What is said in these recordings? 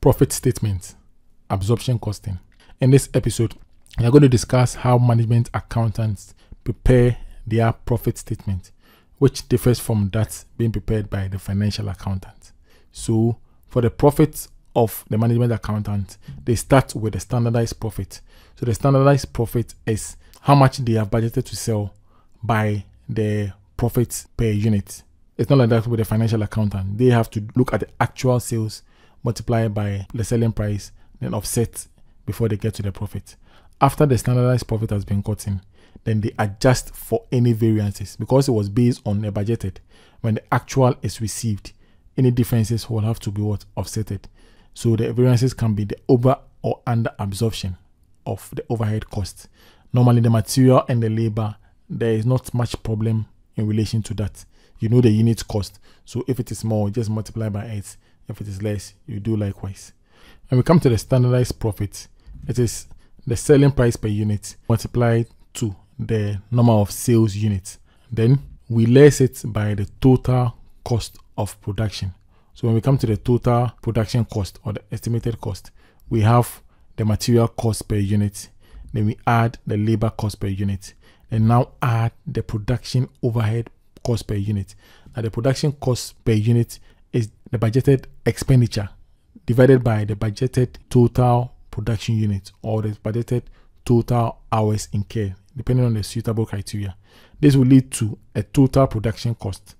profit statement, absorption costing. In this episode, we are going to discuss how management accountants prepare their profit statement, which differs from that being prepared by the financial accountant. So, for the profits of the management accountant, they start with the standardized profit. So, the standardized profit is how much they have budgeted to sell by the profits per unit. It's not like that with the financial accountant. They have to look at the actual sales multiplied by the selling price, then offset before they get to the profit. After the standardized profit has been gotten, then they adjust for any variances because it was based on a budgeted. When the actual is received, any differences will have to be what offsetted. So the variances can be the over or under absorption of the overhead cost. Normally, the material and the labor, there is not much problem in relation to that. You know the unit cost. So if it is more, just multiply by 8. If it is less, you do likewise. When we come to the standardized profit, it is the selling price per unit multiplied to the number of sales units. Then we less it by the total cost of production. So when we come to the total production cost or the estimated cost, we have the material cost per unit. Then we add the labor cost per unit. And now add the production overhead cost per unit. Now the production cost per unit the budgeted expenditure divided by the budgeted total production units or the budgeted total hours in care, depending on the suitable criteria. This will lead to a total production cost.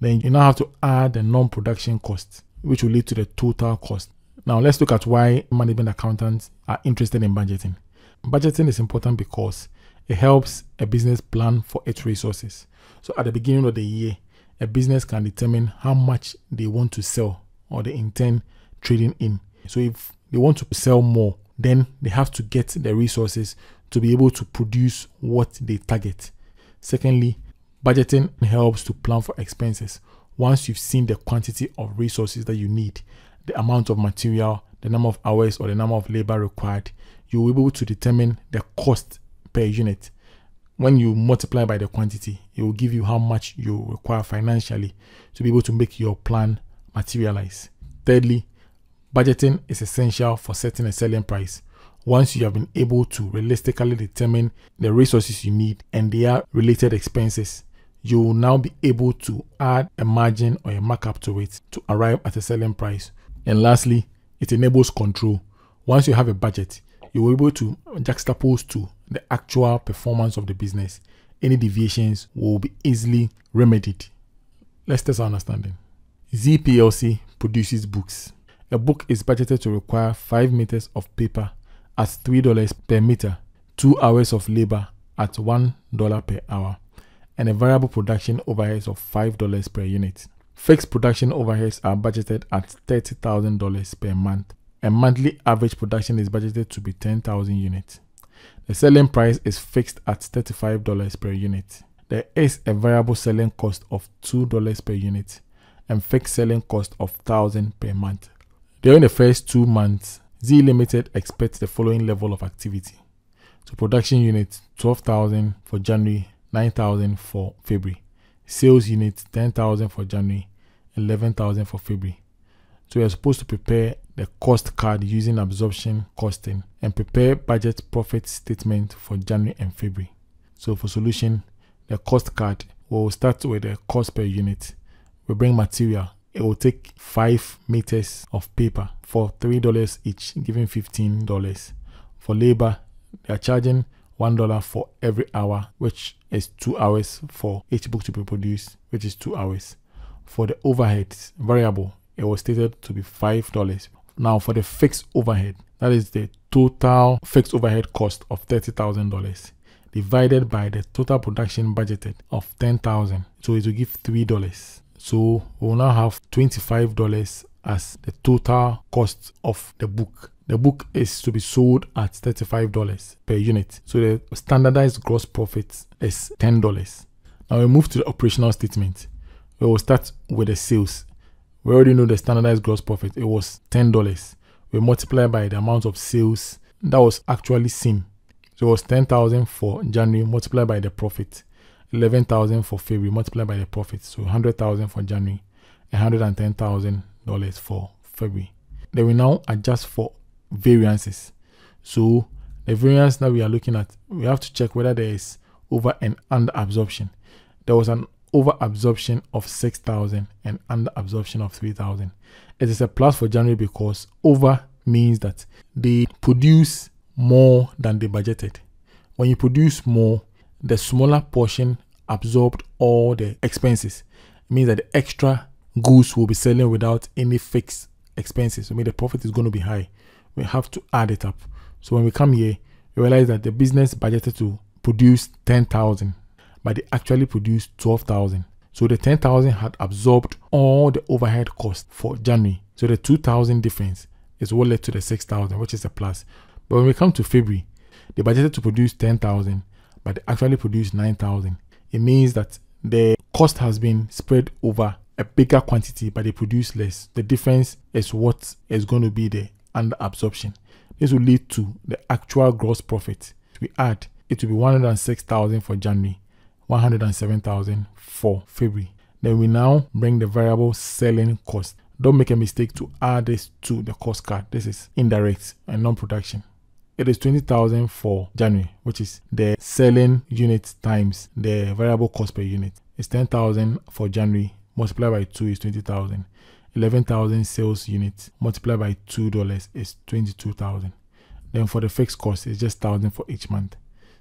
Then you now have to add the non-production cost, which will lead to the total cost. Now let's look at why management accountants are interested in budgeting. Budgeting is important because it helps a business plan for its resources. So at the beginning of the year, a business can determine how much they want to sell or they intend trading in. So if they want to sell more, then they have to get the resources to be able to produce what they target. Secondly, budgeting helps to plan for expenses. Once you've seen the quantity of resources that you need, the amount of material, the number of hours, or the number of labor required, you'll be able to determine the cost per unit. When you multiply by the quantity, it will give you how much you require financially to be able to make your plan materialize. Thirdly, Budgeting is essential for setting a selling price. Once you have been able to realistically determine the resources you need and their related expenses, you will now be able to add a margin or a markup to it to arrive at a selling price. And lastly, it enables control. Once you have a budget, you will be able to juxtapose to the actual performance of the business. Any deviations will be easily remedied. Let's test our understanding. ZPLC produces books. A book is budgeted to require 5 meters of paper at $3 per meter, 2 hours of labor at $1 per hour, and a variable production overheads of $5 per unit. Fixed production overheads are budgeted at $30,000 per month. A monthly average production is budgeted to be 10,000 units. The selling price is fixed at $35 per unit. There is a variable selling cost of $2 per unit and fixed selling cost of 1000 per month. During the first two months, Z Limited expects the following level of activity. So production units 12,000 for January, 9,000 for February. Sales units 10,000 for January, 11,000 for February. So we are supposed to prepare the cost card using absorption costing and prepare budget profit statement for January and February. So for solution, the cost card will start with the cost per unit. We bring material it will take five meters of paper for three dollars each, giving fifteen dollars. For labor, they are charging one dollar for every hour, which is two hours for each book to be produced, which is two hours. For the overheads variable, it was stated to be five dollars. Now for the fixed overhead, that is the total fixed overhead cost of thirty thousand dollars divided by the total production budgeted of ten thousand. So it will give three dollars. So we'll now have $25 as the total cost of the book. The book is to be sold at $35 per unit. So the standardized gross profit is $10. Now we move to the operational statement. We will start with the sales. We already know the standardized gross profit. It was $10. We multiply by the amount of sales that was actually seen. So it was 10,000 for January multiplied by the profit. 11,000 for February multiplied by the profit. So 100,000 for January, $110,000 for February. then we now adjust for variances. So the variance that we are looking at, we have to check whether there is over and under absorption. There was an over absorption of 6,000 and under absorption of 3,000. It is a plus for January because over means that they produce more than they budgeted. When you produce more, the smaller portion absorbed all the expenses. It means that the extra goods will be selling without any fixed expenses. So I mean the profit is going to be high. We have to add it up. So when we come here, we realize that the business budgeted to produce 10,000, but they actually produced 12,000. So the 10,000 had absorbed all the overhead costs for January. So the 2,000 difference is what led to the 6,000, which is a plus. But when we come to February, they budgeted to produce 10,000, but they actually produced 9,000. It means that the cost has been spread over a bigger quantity, but they produce less. The difference is what is going to be the under absorption. This will lead to the actual gross profit. We add it will be 106,000 for January, 107,000 for February. Then we now bring the variable selling cost. Don't make a mistake to add this to the cost card. This is indirect and non-production. It is 20,000 for January, which is the selling unit times the variable cost per unit. It's 10,000 for January, multiplied by 2 is 20,000. 11,000 sales units multiplied by $2 is 22,000. Then for the fixed cost, it's just 1,000 for each month.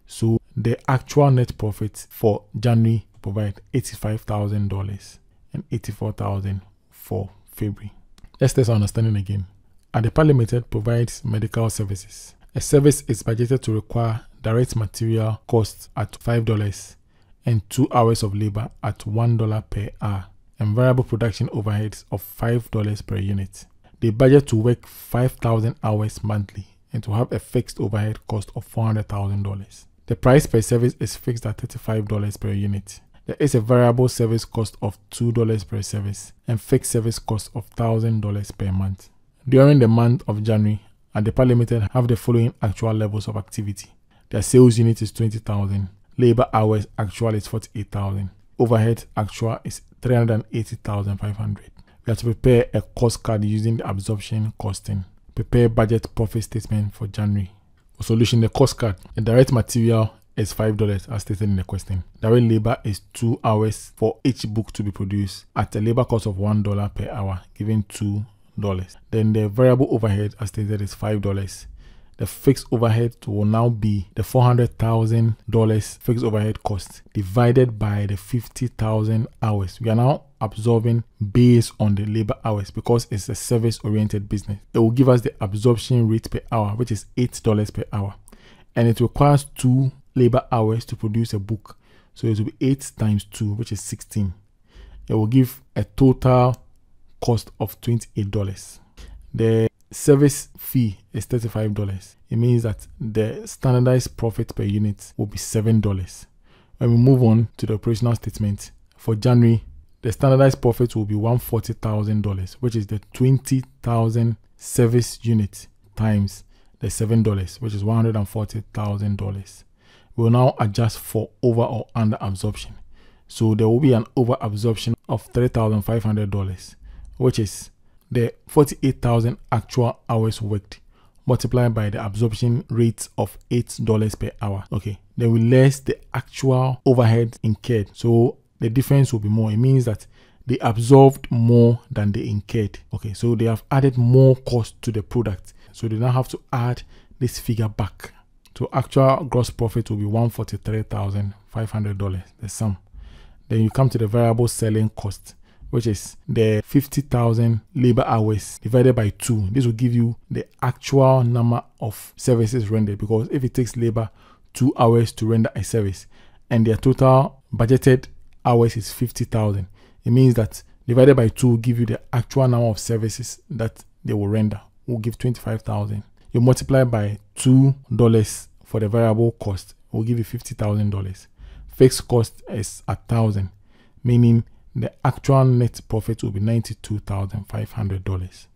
So the actual net profit for January provide $85,000 and 84,000 for February. Let's test our understanding again. Adepa Limited provides medical services. A service is budgeted to require direct material costs at $5 and 2 hours of labor at $1 per hour and variable production overheads of $5 per unit. They budget to work 5,000 hours monthly and to have a fixed overhead cost of $400,000. The price per service is fixed at $35 per unit. There is a variable service cost of $2 per service and fixed service cost of $1,000 per month. During the month of January, Adepa Limited have the following actual levels of activity. Their sales unit is 20,000, labor hours actual is 48,000, overhead actual is 380,500. We have to prepare a cost card using the absorption costing. Prepare budget profit statement for January. Solution, the cost card. The direct material is $5 as stated in the question. Direct labor is 2 hours for each book to be produced at a labor cost of $1 per hour, giving $2. Then the variable overhead as stated is $5 the fixed overhead will now be the $400,000 fixed overhead cost divided by the 50,000 hours. We are now absorbing based on the labor hours because it's a service oriented business. It will give us the absorption rate per hour, which is $8 per hour. And it requires two labor hours to produce a book. So it will be 8 times 2, which is 16. It will give a total cost of $28. The service fee is $35. It means that the standardized profit per unit will be $7. When we move on to the operational statement, for January, the standardized profit will be $140,000, which is the 20,000 service unit times the $7, which is $140,000. We'll now adjust for over or under absorption. So there will be an over absorption of $3,500, which is the 48,000 actual hours worked multiplied by the absorption rate of $8 per hour. Okay, then we less the actual overhead incurred. So the difference will be more. It means that they absorbed more than they incurred. Okay, so they have added more cost to the product. So they now have to add this figure back. So actual gross profit will be $143,500, the sum. Then you come to the variable selling cost which is the 50,000 labor hours divided by 2. This will give you the actual number of services rendered because if it takes labor 2 hours to render a service and their total budgeted hours is 50,000, it means that divided by 2 will give you the actual number of services that they will render, will give 25,000. You multiply by $2 for the variable cost, will give you $50,000. Fixed cost is a thousand, meaning the actual net profit will be $92,500.